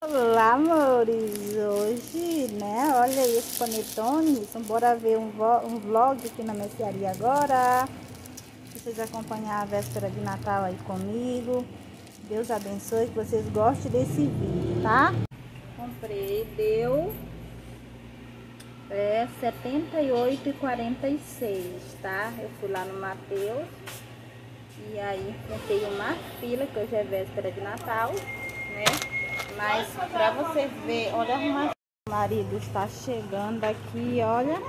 Olá, amores! Hoje, né, olha aí esse panetone. Então, bora ver um, um vlog aqui na mercearia agora. Vocês acompanhar a véspera de Natal aí comigo. Deus abençoe, que vocês gostem desse vídeo, tá? Comprei, deu é 78,46, tá? Eu fui lá no Mateus e aí montei uma fila, que hoje é véspera de Natal, né? Mas pra você ver, olha a O marido está chegando aqui, olha.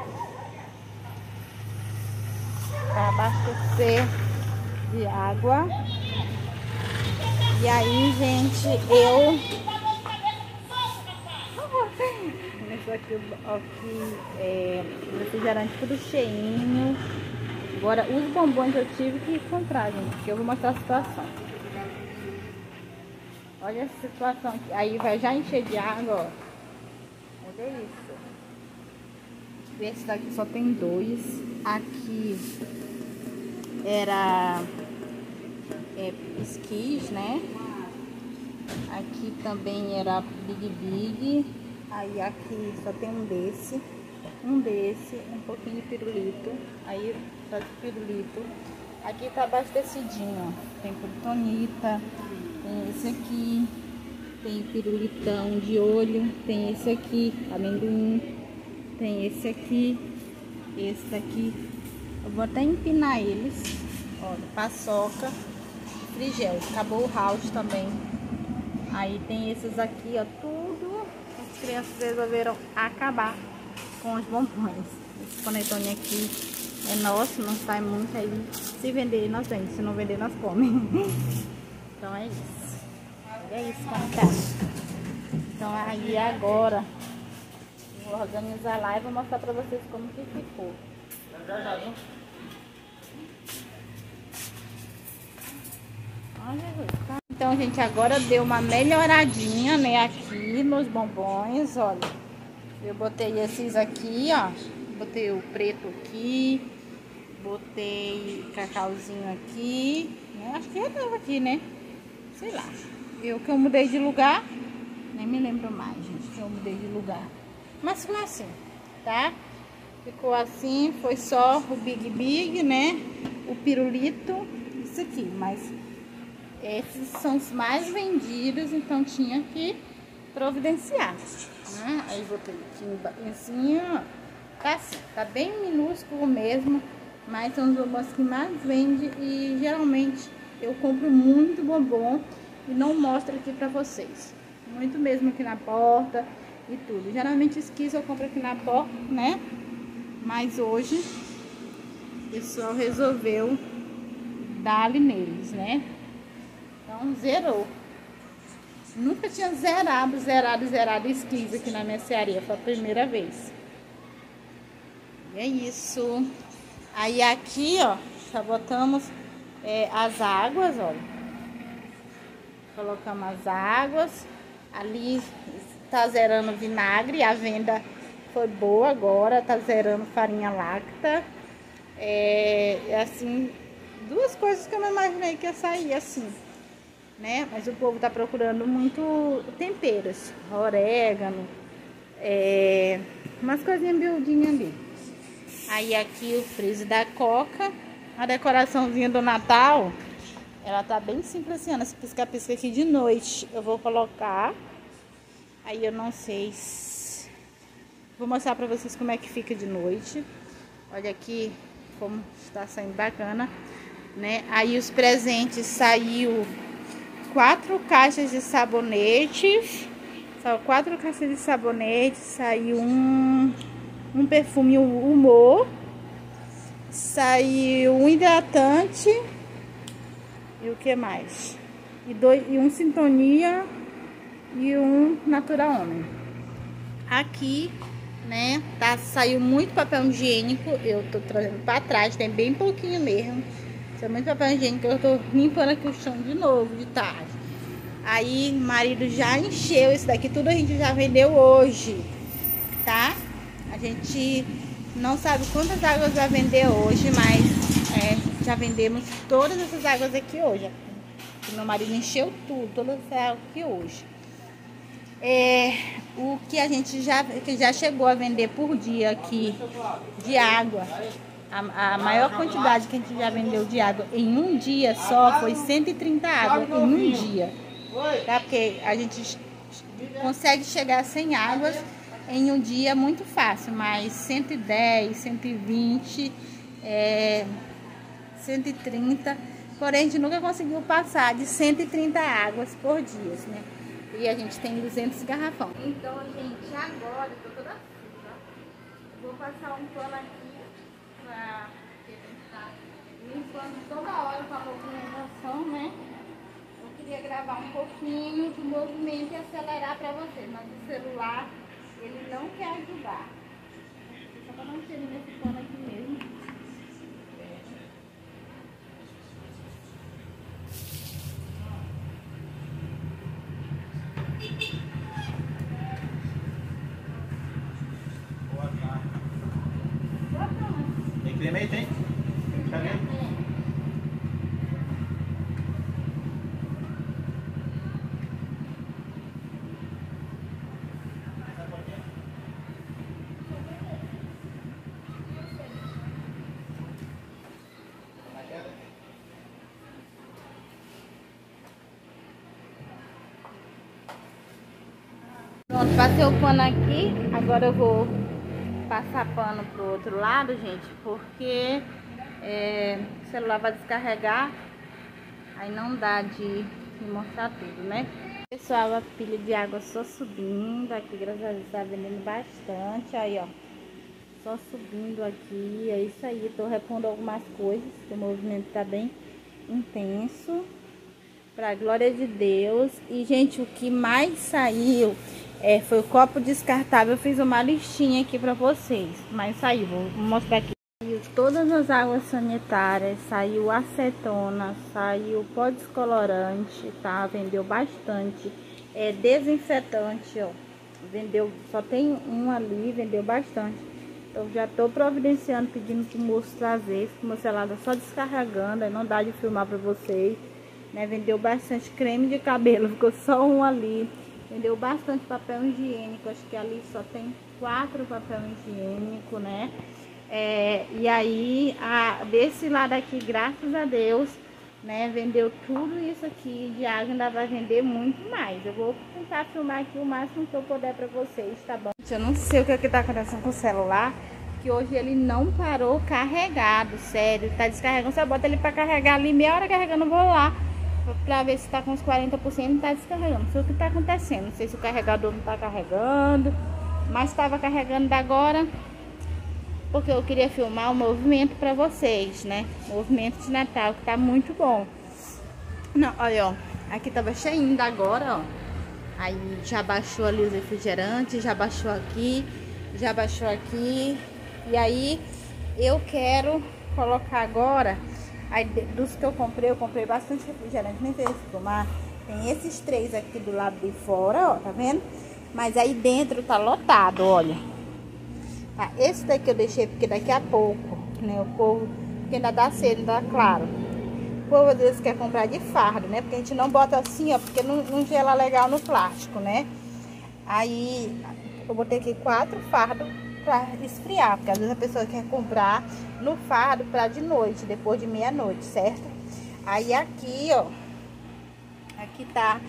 Para abastecer de água. E aí, gente, eu Isso aqui, aqui é, refrigerante tudo cheinho. Agora, os bombons eu tive que comprar, gente, porque eu vou mostrar a situação. Olha essa situação aqui. Aí vai já encher de água, ó. Olha isso. Esse daqui só tem dois. Aqui era é, esquis, né? Aqui também era Big Big. Aí aqui só tem um desse, um desse, um pouquinho de pirulito. Aí tá de pirulito. Aqui tá abastecidinho, ó. Tem plutonita, tem esse aqui, tem pirulitão de olho, tem esse aqui, amendoim, tem esse aqui, esse daqui. Eu vou até empinar eles. Olha, paçoca, frigel. Acabou o house também. Aí tem esses aqui, ó, tudo as crianças resolveram acabar com os bombons. Esse panetone aqui é nosso, não sai muito aí. Se vender, nós vendemos. Se não vender, nós comemos. então é isso. É isso tá. Então aí agora vou organizar lá e vou mostrar pra vocês como que ficou. Olha, tá então, gente, agora deu uma melhoradinha, né, aqui nos bombons, olha. Eu botei esses aqui, ó. Botei o preto aqui. Botei cacauzinho aqui. Né? Acho que é novo aqui, né? Sei lá. Eu que eu mudei de lugar. Nem me lembro mais, gente, que eu mudei de lugar. Mas ficou assim, tá? Ficou assim, foi só o Big Big, né? O pirulito, isso aqui, mas esses são os mais vendidos, então tinha que providenciar. Né? Aí botei aqui assim, ó. Tá assim, tá bem minúsculo mesmo, mas são os bombons que mais vende e geralmente eu compro muito bombom e não mostro aqui pra vocês. Muito mesmo aqui na porta e tudo. Geralmente esquis eu compro aqui na porta, né? Mas hoje o pessoal resolveu dar neles, né? Então, zerou. Nunca tinha zerado, zerado, zerado esquis aqui na mercearia. Foi a primeira vez. E é isso. Aí aqui, ó, já botamos é, as águas, olha. Colocamos as águas. Ali tá zerando vinagre. A venda foi boa agora. Tá zerando farinha láctea. É, assim, duas coisas que eu não imaginei que ia sair assim né? Mas o povo tá procurando muito temperos, orégano, é, umas coisinhas miudinhas ali. Aí aqui o freezer da Coca, a decoraçãozinha do Natal, ela tá bem simples assim, esse pisca-pisca aqui de noite. Eu vou colocar, aí eu não sei se... Vou mostrar pra vocês como é que fica de noite. Olha aqui como está saindo bacana, né? Aí os presentes saiu quatro caixas de sabonetes. São quatro caixas de sabonete. Saiu um, um perfume humor. Saiu um hidratante. E o que mais? E, dois, e um sintonia e um natural homem. Aqui, né, tá, saiu muito papel higiênico. Eu tô trazendo para trás, tem bem pouquinho mesmo. É muito papel higiênico. Eu tô limpando aqui o chão de novo, de tarde. Aí, marido já encheu isso daqui. Tudo a gente já vendeu hoje, tá? A gente não sabe quantas águas vai vender hoje, mas é, já vendemos todas essas águas aqui hoje. Meu marido encheu tudo, todas essas águas aqui hoje. é, o que a gente já, que já chegou a vender por dia aqui de água. A, a, maior quantidade que a gente já vendeu de água em um dia só foi 130 águas em um dia. Tá? Porque a gente consegue chegar sem águas em um dia muito fácil, mas 110, 120, é, 130, porém a gente nunca conseguiu passar de 130 águas por dia, né? E a gente tem 200 garrafão. Então, gente, agora, eu tô toda suja, vou passar um pano aqui pra limpando toda hora com a movimentação, né? Eu queria gravar um pouquinho do movimento e acelerar pra vocês, mas o celular, ele não quer ajudar. Só pra não ter nesse pano aqui mesmo. Tem tem? Tem Pronto, passei o pano aqui, agora eu vou passar pano pro outro lado, gente, porque é, o celular vai descarregar, aí não dá de, de mostrar tudo, né? Pessoal, a pilha de água só subindo, aqui graças a Deus tá vendendo bastante, aí ó, só subindo aqui, é isso aí, tô repondo algumas coisas, o movimento tá bem intenso, pra glória de Deus, e gente, o que mais saiu é, foi o copo descartável. Eu fiz uma listinha aqui pra vocês. Mas saiu, vou mostrar aqui. Saiu todas as águas sanitárias, saiu acetona, saiu pó descolorante, tá? Vendeu bastante. É desinfetante, ó. Vendeu, só tem um ali, vendeu bastante. Então já tô providenciando, pedindo pro moço trazer. O meu celular tá só descarregando, aí não dá de filmar pra vocês. Né? Vendeu bastante creme de cabelo, ficou só um ali. Vendeu bastante papel higiênico, acho que ali só tem quatro papel higiênico, né? É, e aí, a, desse lado aqui, graças a Deus, né, vendeu tudo isso aqui de água, ainda vai vender muito mais. Eu vou tentar filmar aqui o máximo que eu puder pra vocês, tá bom? Eu não sei o que, é que tá acontecendo com o celular, que hoje ele não parou carregado, sério. Tá descarregando, você bota ele pra carregar ali, meia hora carregando, vou lá para ver se está com uns 40% não está descarregando. Não sei o que está acontecendo. Não sei se o carregador não está carregando. Mas estava carregando agora. Porque eu queria filmar o movimento para vocês, né? movimento de Natal, que tá muito bom. Não, olha, ó. Aqui tava cheinho agora, ó. Aí já baixou ali os refrigerantes, já baixou aqui, já baixou aqui. E aí eu quero colocar agora Aí dos que eu comprei, eu comprei bastante refrigerante, nem se tomar. Tem esses três aqui do lado de fora, ó, tá vendo? Mas aí dentro tá lotado, olha. Tá, esse daqui eu deixei porque daqui a pouco, né, o povo, porque ainda dá cedo, dá claro. O povo às vezes quer comprar de fardo, né? Porque a gente não bota assim, ó, porque não, não gela legal no plástico, né? Aí eu botei aqui quatro fardos para esfriar, porque às vezes a pessoa quer comprar no fardo para de noite, depois de meia-noite, certo? Aí aqui, ó, aqui tá,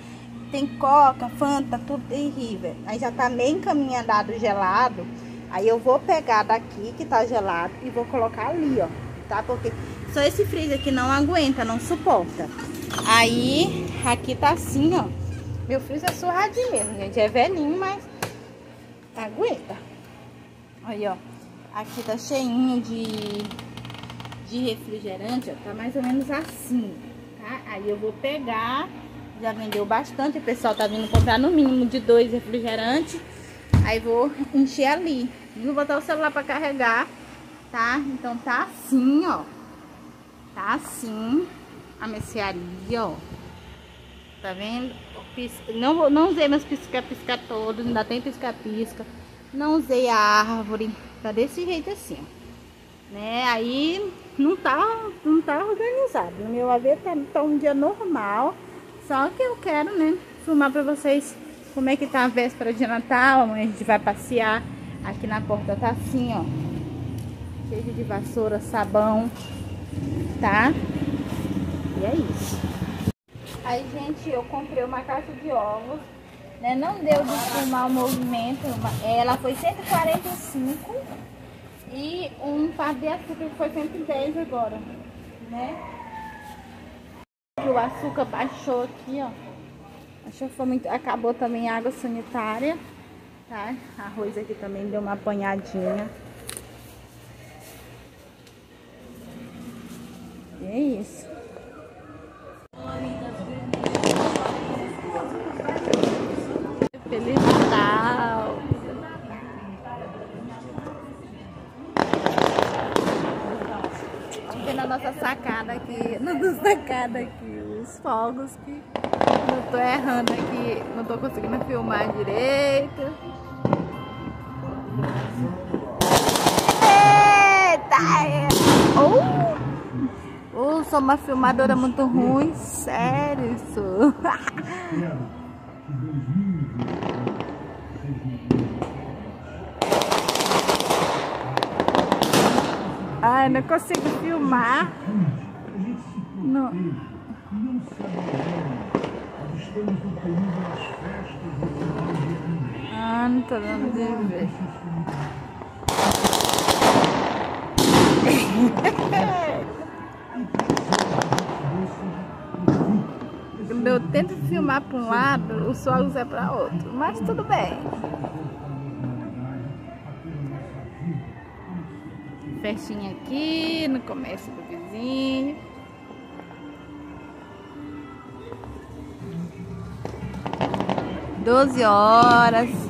tem coca, fanta, tudo em river. Aí já tá meio encaminhado gelado, aí eu vou pegar daqui que tá gelado e vou colocar ali, ó, tá? Porque só esse freezer aqui não aguenta, não suporta. Aí, aqui tá assim, ó. Meu freezer é surradinho mesmo, gente, é velhinho, mas aguenta. Aí, ó. Aqui tá cheinho de, de refrigerante, ó. Tá mais ou menos assim, tá? Aí eu vou pegar. Já vendeu bastante. O pessoal tá vindo comprar no mínimo de dois refrigerantes. Aí vou encher ali. Vou botar o celular pra carregar, tá? Então tá assim, ó. Tá assim a mercearia, ó. Tá vendo? Não, não usei meus pisca-pisca todos, ainda tem pisca-pisca. Não usei a árvore, tá desse jeito assim, né? Aí não tá, não tá organizado. No meu haver tá, tá um dia normal, só que eu quero, né, filmar pra vocês como é que tá a véspera de Natal. Amanhã a gente vai passear. Aqui na porta tá assim, ó. Cheio de vassoura, sabão, tá? E é isso. Aí, gente, eu comprei uma caixa de ovos. Né? Não deu de filmar o movimento. Ela foi 145 e um par de açúcar foi 110 agora, né? O açúcar baixou aqui, ó. Achou que foi muito. Acabou também a água sanitária. Tá? Arroz aqui também deu uma apanhadinha. E é isso. Sacada aqui, os fogos que não tô errando aqui, não tô conseguindo filmar direito. Eita! Oh! oh, sou uma filmadora muito ruim, sério isso. Ai, não consigo filmar. Não. Ah, não tô dando de ver. Eu tento filmar para um lado, o sol é para outro, mas tudo bem. Festinha aqui no começo do vizinho. Doze horas.